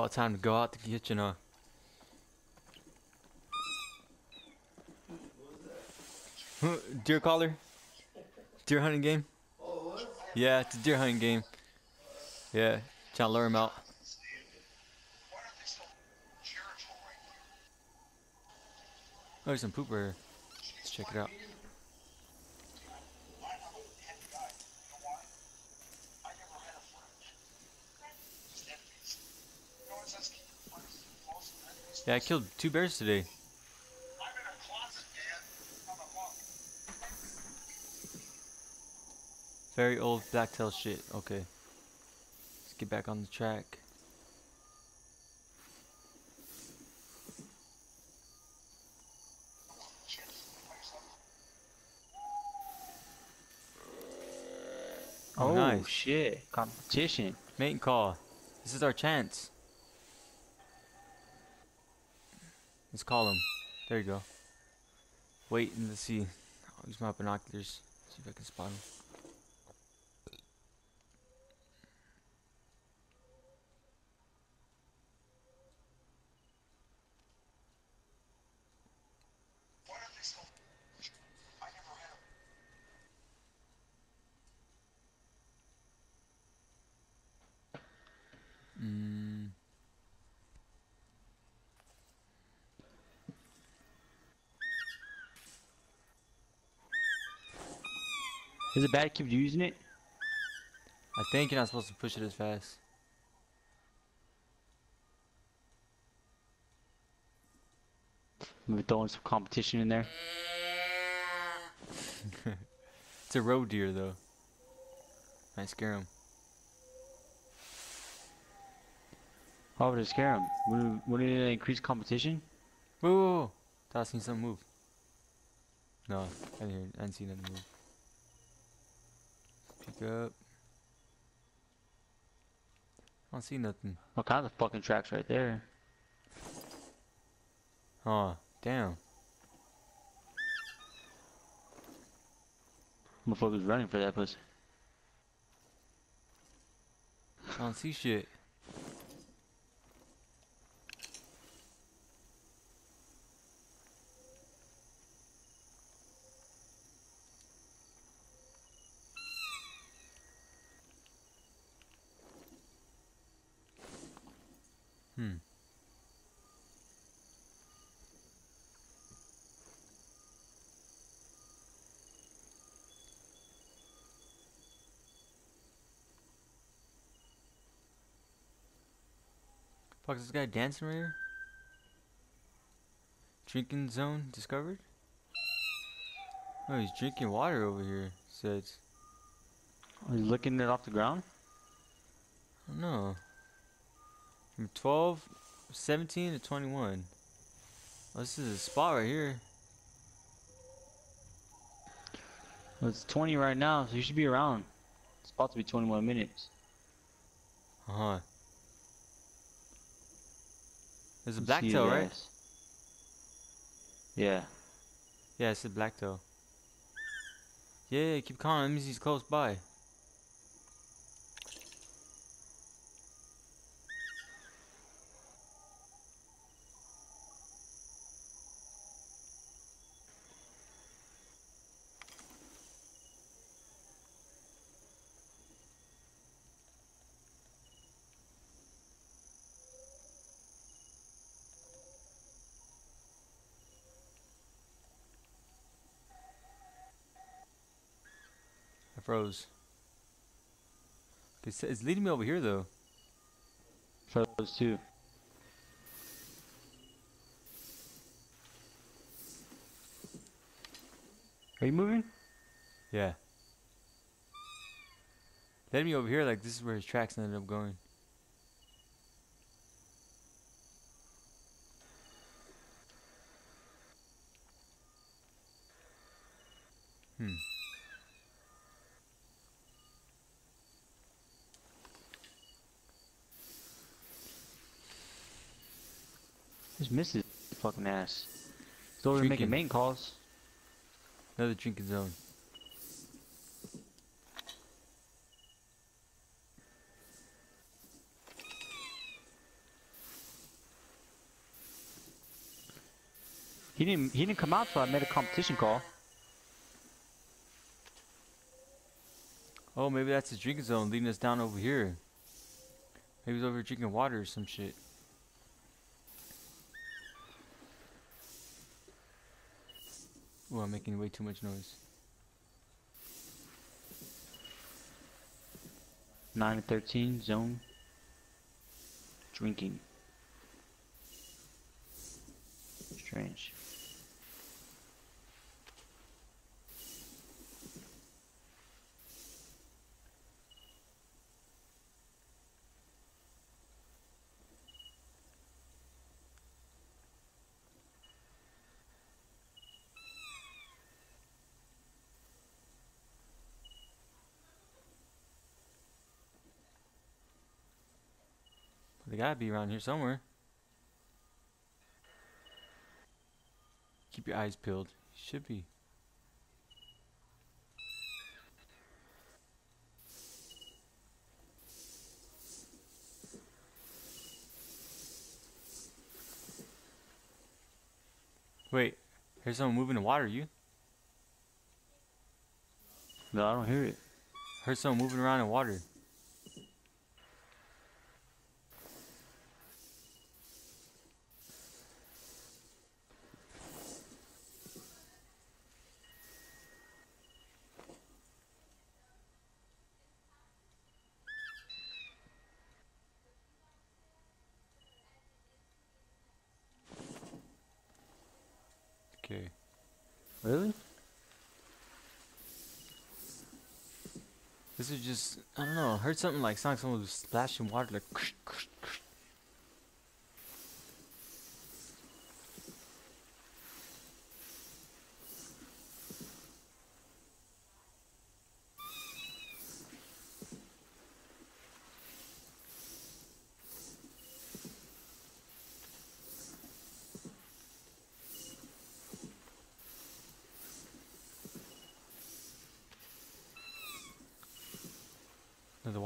About time to go out to the kitchen, huh? deer caller? Deer hunting game? Yeah, it's a deer hunting game. Yeah, trying to lure him out. Oh, there's some poop right here. Let's check it out. Yeah, I killed two bears today. Very old blacktail shit. Okay. Let's get back on the track. Oh, nice. shit. Competition. Mate and call. This is our chance. Let's call him. There you go. Wait and let's see. I'll use my binoculars. See if I can spot him. Is it bad to keep using it? I think you're not supposed to push it as fast. Maybe throwing some competition in there. It's a road deer though. Might scare him. Why would it scare him? Wouldn't, wouldn't it increase competition? Whoa, whoa, whoa. I seen something move. No, I didn't, I didn't see nothing move. Pick up. I don't see nothing. What kind of fucking tracks right there? Oh, damn. Motherfucker's running for that pussy. I don't see shit. Fuck, is this guy dancing right here? Drinking zone discovered? Oh, he's drinking water over here, says. Oh, he's licking it off the ground? I don't know. From 12, 17 to 21. Oh, this is a spot right here. Well, it's 20 right now, so you should be around. It's about to be 21 minutes. Uh huh. There's a blacktail, right? Yeah. Yeah, it's a blacktail. Yeah, yeah, keep calling. That means he's close by. Froze. It's, it's leading me over here though. For those two. Are you moving? Yeah. Led me over here like this is where his tracks ended up going. just missed his fucking ass. He's over making main calls. Another drinking zone. He didn't he didn't come out so I made a competition call. Oh maybe that's his drinking zone leading us down over here. Maybe he's over drinking water or some shit. Ooh, I'm making way too much noise. Nine and thirteen zone. Drinking. Strange. Gotta be around here somewhere. Keep your eyes peeled. Should be. Wait, here's someone moving in the water, you? No, I don't hear it. Heard someone moving around in water. Okay. Really? This is just, I don't know, I heard something like sound like someone was splashing water like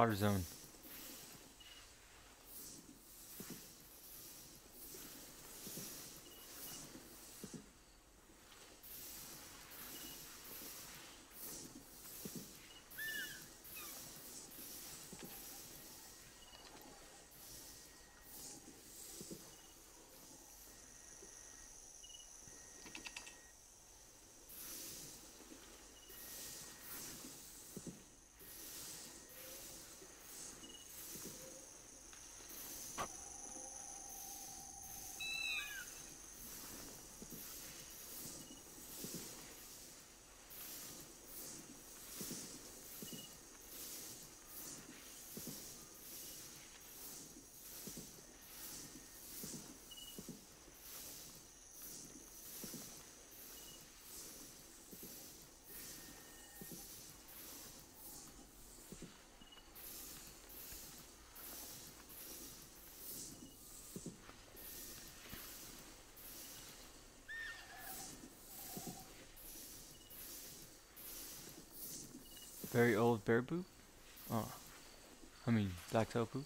water zone. Very old bear poop? Oh. I mean, black tail poop?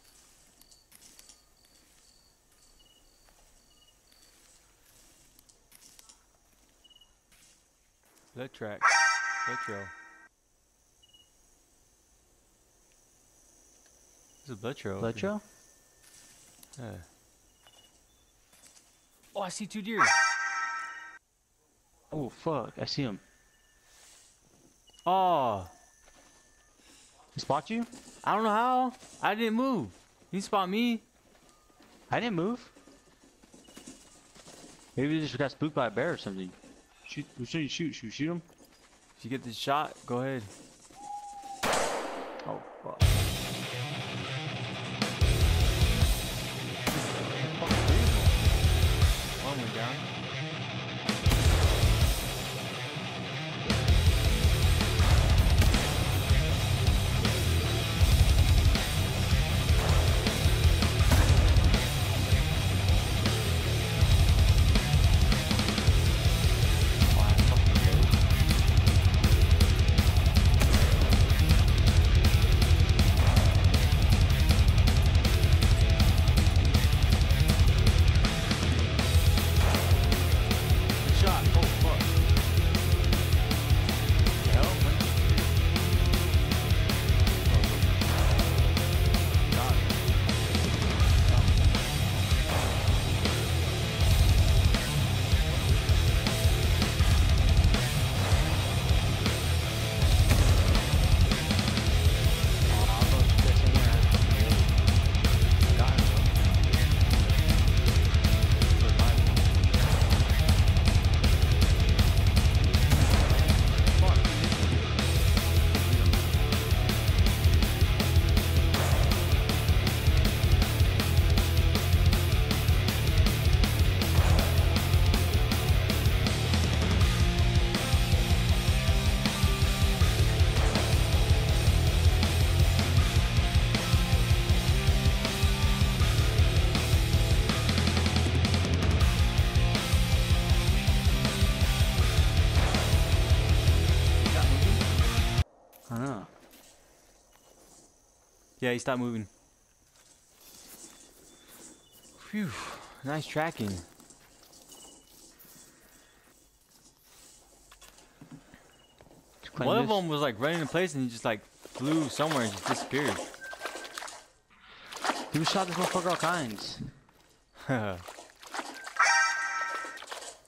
Blood track. Blood trail. There's a blood trail. Blood over here. trail? Yeah. Oh, I see two deer. Oh fuck! I see them. Oh, He spot you? I don't know how. I didn't move. He spot me. I didn't move. Maybe they just got spooked by a bear or something. Shoot! Who should you shoot? Should you shoot him? If you get this shot, go ahead. Oh fuck! One went down. Oh, I'm fucking Yeah, he stopped moving. Phew. Nice tracking. Claim One of them was like running in place and he just like flew somewhere and just disappeared. Dude shot this motherfucker all kinds. oh,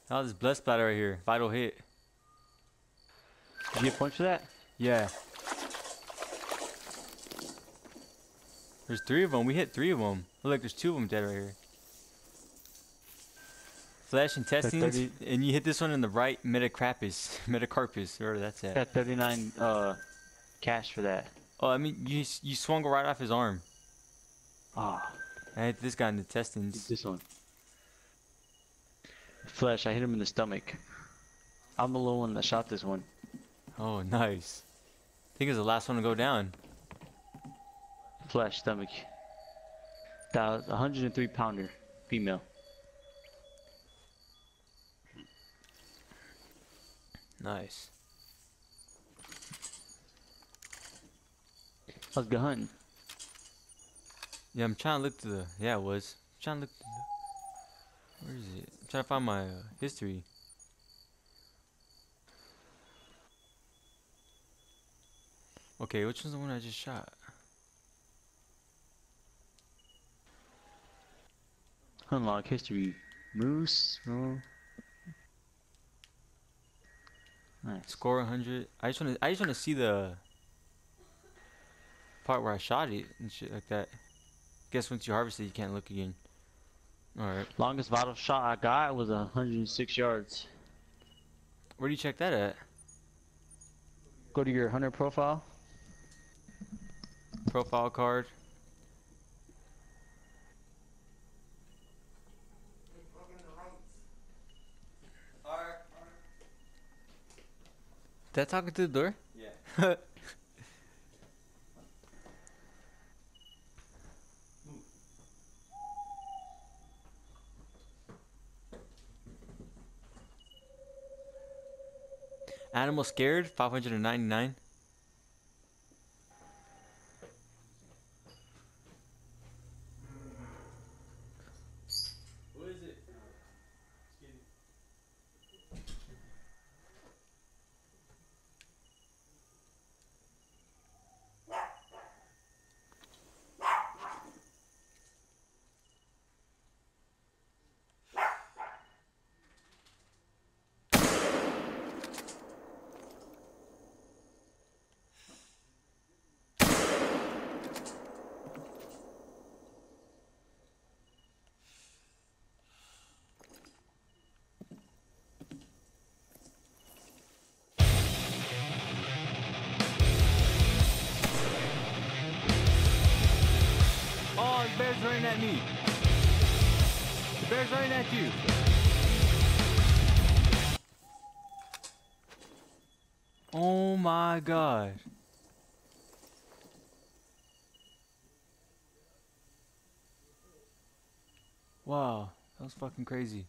was blood splatter right here. Vital hit. Did you get points for that? Yeah. There's three of them. We hit three of them. Look, there's two of them dead right here. Flesh and intestines, and you hit this one in the right metacarpus, metacarpus, wherever that's at. Got 39 uh, cash for that. Oh, I mean, you you swung right off his arm. Ah, I hit this guy in the intestines. this one. Flesh, I hit him in the stomach. I'm the little one that shot this one. Oh, nice. I think it's the last one to go down. Flesh, stomach. That was 103 pounder, female. Nice. Let's go hunting. Yeah, I'm trying to look to the. Yeah, it was. I'm trying to look. To the, where is it? I'm trying to find my uh, history. Okay, which one's the one I just shot? Unlock history. Moose. Oh. Nice. Score 100. I just want to. I just want to see the part where I shot it and shit like that. Guess once you harvest it, you can't look again. All right. Longest vital shot I got was 106 yards. Where do you check that at? Go to your hunter profile. Profile card. That talking to the door? Yeah. Animal scared, 599. Running at me. The bear's running at you. Oh my god. Wow, that was fucking crazy.